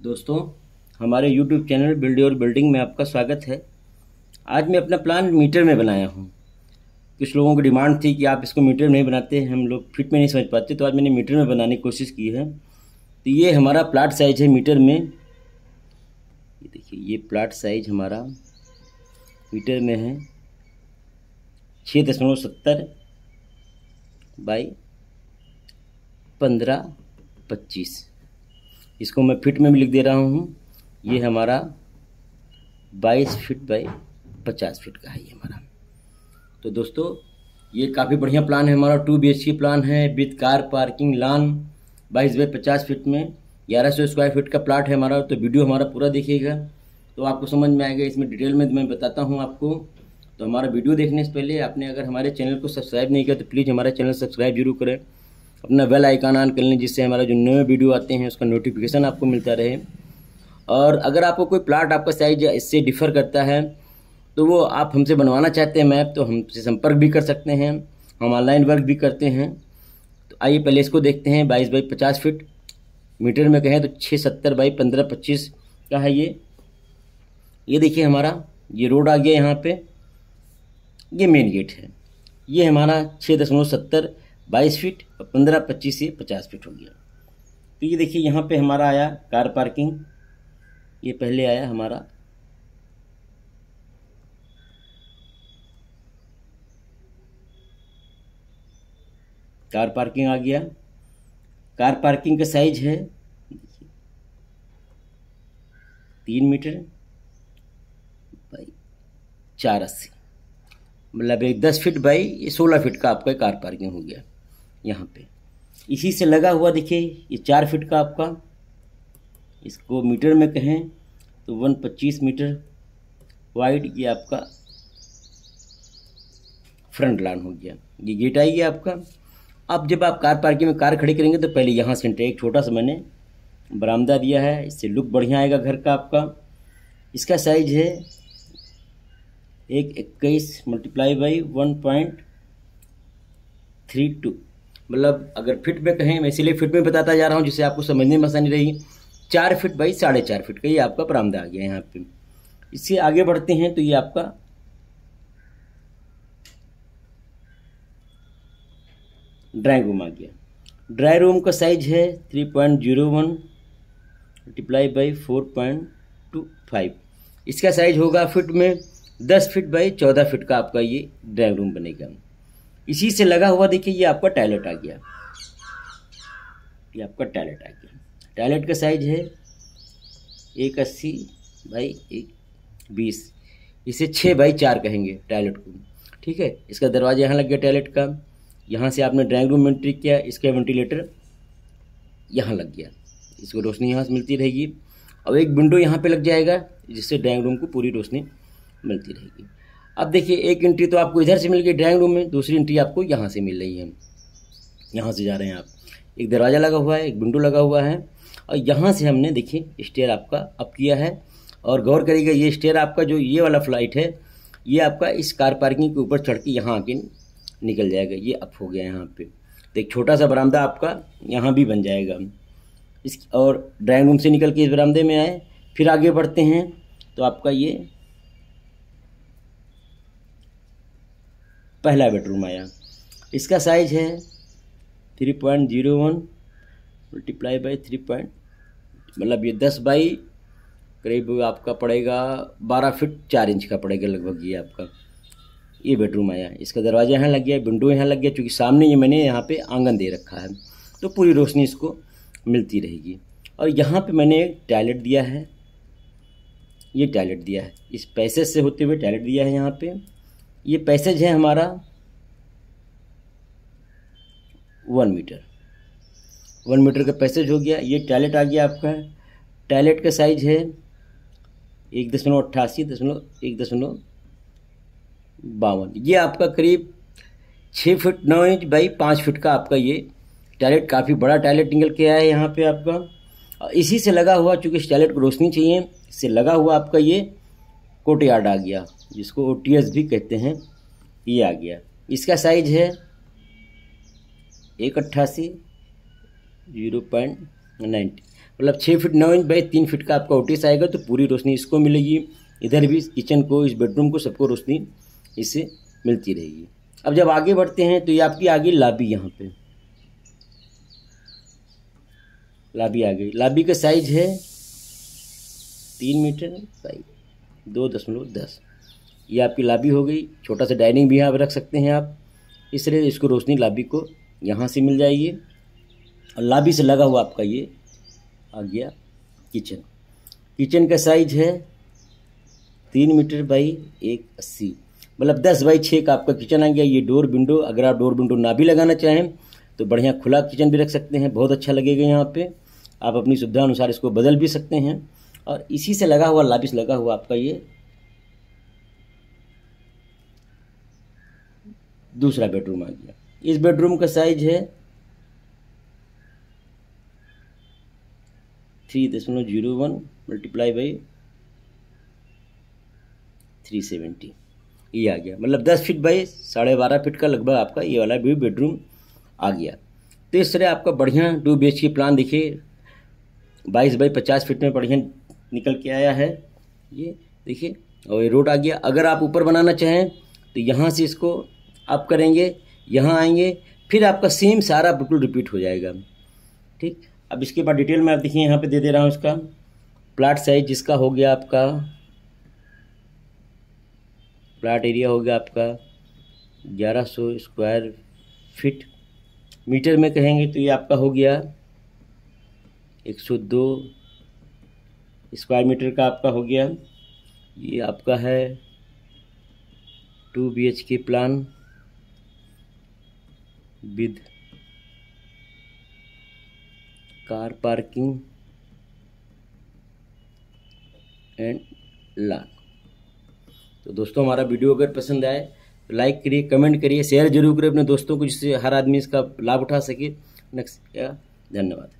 दोस्तों, हमारे YouTube channel build और बिल्डिंग में आपका स्वागत है। आज मैं अपना प्लान मीटर में बनाया हूँ। कुछ लोगों की डिमांड थी कि आप इसको मीटर में नहीं बनाते, हम लोग फिट में नहीं समझ पाते तो आज मैंने मीटर में बनाने की कोशिश की है। तो ये हमारा प्लाट साइज़ है मीटर में। ये देखिए, ये प्लाट साइज़ हमारा मीटर में है। छः दशमलव सत्तर बाई पंद्रह पच्चीस। इसको मैं फिट में भी लिख दे रहा हूँ। ये हमारा बाईस फिट बाई पचास फीट का है ये हमारा। तो दोस्तों, ये काफ़ी बढ़िया प्लान है हमारा। टू बी प्लान है विथ कार पार्किंग लान बाईस बाई पचास फीट में। ग्यारह सौ स्क्वायर फीट का प्लाट है हमारा। तो वीडियो हमारा पूरा देखिएगा। तो आपको समझ में आएगा, इसमें डिटेल में मैं बताता हूँ आपको। तो हमारा वीडियो देखने से पहले आपने अगर हमारे चैनल को सब्सक्राइब नहीं किया तो प्लीज़ हमारा चैनल सब्सक्राइब ज़रूर करें। अपना बेल आइकान ऑन कर लें, जिससे हमारा जो नए वीडियो आते हैं, उसका नोटिफिकेशन आपको मिलता रहे। और अगर आपको कोई प्लाट आपका साइज़ इससे डिफ़र करता है तो वो आप हमसे बनवाना चाहते हैं मैप तो हमसे संपर्क भी कर सकते हैं। हम ऑनलाइन वर्क भी करते हैं। तो आइए पहले इसको देखते हैं, बाईस बाई पचास फिट मीटर में कहें तो छः, सत्तर बाई पंद्रह, पच्चीस का है ये। ये देखिए हमारा, ये रोड आ गया यहाँ पे। ये मेन गेट है। ये हमारा छः दशमलव सत्तर बाईस फीट और पंद्रह, पच्चीस से पचास फीट हो गया। तो ये देखिए, यहाँ पे हमारा आया कार पार्किंग। ये पहले आया हमारा। कार पार्किंग आ गया। कार पार्किंग का साइज़ है तीन मीटर बाई चार अस्सी। मतलब एक दस फीट बाई सोलह फीट का आपका कार पार्किंग हो गया। यहाँ पे। इसी से लगा हुआ देखिए, ये चार फीट का आपका। इसको मीटर में कहें तो वन पच्चीस मीटर वाइड ये आपका फ्रंट लाइन हो गया। ये गेट आई गया आपका। अब जब आप कार पार्किंग में कार खड़ी करेंगे तो पहले यहाँ सेंटर एक छोटा सा मैंने बरामदा दिया है। इससे लुक बढ़िया आएगा घर का आपका। इसका साइज़ है एक इक्कीस multiply by one point three two मतलब अगर फिट में कहें, मैं इसीलिए फिट में बताता जा रहा हूँ, जिससे आपको समझने में आसानी रहेगी। चार फिट बाई साढ़े चार फिट का ये आपका बरामदा आ गया यहाँ पे। इससे आगे बढ़ते हैं तो ये आपका ड्राइंग रूम आ गया। ड्राई रूम का साइज़ है three point zero one multiply by four point two five. इसका साइज़ होगा फिट में दस फिट बाई चौदह फिट का आपका ये ड्राइंग रूम बनेगा। इसी से लगा हुआ देखिए, ये आपका टॉयलेट आ गया। ये आपका टॉयलेट आ गया। टॉयलेट का साइज़ है एक अस्सी बाई एक बीस। इसे छः बाई चार कहेंगे टॉयलेट को। ठीक है, इसका दरवाज़ा यहाँ लग गया टॉयलेट का। यहाँ से आपने ड्राइंग रूम एंट्री किया, इसका वेंटिलेटर यहाँ लग गया। इसको रोशनी यहाँ से मिलती रहेगी। अब एक विंडो यहाँ पे लग जाएगा, जिससे ड्राइंग रूम को पूरी रोशनी मिलती रहेगी। अब देखिए, एक एंट्री तो आपको इधर से मिल गई ड्राइंग रूम में, दूसरी एंट्री आपको यहाँ से मिल रही है। यहाँ से जा रहे हैं आप। एक दरवाज़ा लगा हुआ है, एक विंडो लगा हुआ है और यहाँ से हमने देखिए स्टेयर आपका अप किया है और गौर करिएगा, ये स्टेयर आपका जो ये वाला फ़्लाइट है, ये आपका इस कार पार्किंग के ऊपर चढ़ के यहाँ आके निकल जाएगा। ये अप हो गया यहाँ पे। तो एक छोटा सा बरामदा आपका यहाँ भी बन जाएगा। इस और ड्राइंग रूम से निकल के इस बरामदे में आए। फिर आगे बढ़ते हैं तो आपका ये पहला बेडरूम आया। इसका साइज़ है three point zero one multiply by three point मतलब ये दस बाई करीब आपका पड़ेगा बारह फिट चार इंच का पड़ेगा लगभग ये आपका। ये बेडरूम आया। इसका दरवाज़ा यहाँ लग गया विंडो यहाँ लग गया, क्योंकि सामने ये मैंने यहाँ पे आँगन दे रखा है। तो पूरी रोशनी इसको मिलती रहेगी। और यहाँ पे मैंने एक टॉयलेट दिया है। ये टॉयलेट दिया है। इस पैसे से होते हुए टॉयलेट दिया है यहाँ पे। ये पैसेज है हमारा वन मीटर। वन मीटर का पैसेज हो गया, ये टॉयलेट आ गया आपका। टॉयलेट का साइज़ है एक दशमलव अट्ठासी, दशमलव एक दशमलव बावन। ये आपका करीब छः फिट नौ इंच बाई पाँच फिट का आपका ये टॉयलेट काफ़ी बड़ा टॉयलेट निकल के आया है यहाँ पे आपका। और इसी से लगा हुआ, चूँकि इस टॉयलेट को रोशनी चाहिए, इससे लगा हुआ आपका ये कोट यार्ड आ गया, जिसको ओ भी कहते हैं, ये आ गया। इसका साइज़ है एक अट्ठासी ज़ीरो पॉइंट नाइन्टी मतलब छः फिट नौ इंच बाई तीन फिट का आपका ओटिस आएगा तो पूरी रोशनी इसको मिलेगी। इधर भी किचन को, इस बेडरूम को सबको रोशनी इससे मिलती रहेगी। अब जब आगे बढ़ते हैं तो ये आपकी आ गई लाबी यहाँ पे। लाबी आ गई लाबी का साइज़ है तीन मीटर बाई दो दशमलव दस। ये आपकी लाबी हो गई। छोटा सा डाइनिंग भी यहाँ रख सकते हैं आप। इस तरह इसको रोशनी लाबी को यहाँ से मिल जाएगी। और लाबी से लगा हुआ आपका ये आ गया किचन। किचन का साइज़ है तीन मीटर बाई एक अस्सी। मतलब दस बाई छः का आपका किचन आ गया। ये डोर विंडो, अगर आप डोर विंडो ना भी लगाना चाहें तो बढ़िया खुला किचन भी रख सकते हैं। बहुत अच्छा लगेगा यहाँ पे। आप अपनी सुविधा अनुसार इसको बदल भी सकते हैं। और इसी से लगा हुआ लाबिस लगा हुआ आपका ये दूसरा बेडरूम आ गया। इस बेडरूम का साइज़ है थ्री दशमलव zero one multiply by three seventy. ये आ गया। मतलब दस फीट बाई साढ़े बारह फीट का लगभग आपका ये वाला भी बेडरूम आ गया। तो इस तरह आपका बढ़िया two B H K plan देखिए, बाईस बाई पचास फीट में बढ़िया निकल के आया है। ये देखिए, और ये रोड आ गया। अगर आप ऊपर बनाना चाहें तो यहाँ से इसको आप करेंगे, यहाँ आएँगे, फिर आपका सेम सारा बिल्कुल रिपीट हो जाएगा। ठीक? अब इसके बाद डिटेल में आप देखिए, यहाँ पे दे दे रहा हूँ इसका। प्लाट साइज़ जिसका हो गया आपका। प्लाट एरिया हो गया आपका ग्यारह सौ स्क्वायर फीट मीटर में कहेंगे तो ये आपका हो गया एक सौ दो स्क्वायर मीटर का आपका हो गया। ये आपका है two B H K plan with car parking and lawn तो दोस्तों, हमारा वीडियो अगर पसंद आए तो लाइक करिए कमेंट करिए शेयर ज़रूर करिए अपने दोस्तों को, जिससे हर आदमी इसका लाभ उठा सके। नेक्स्ट धन्यवाद।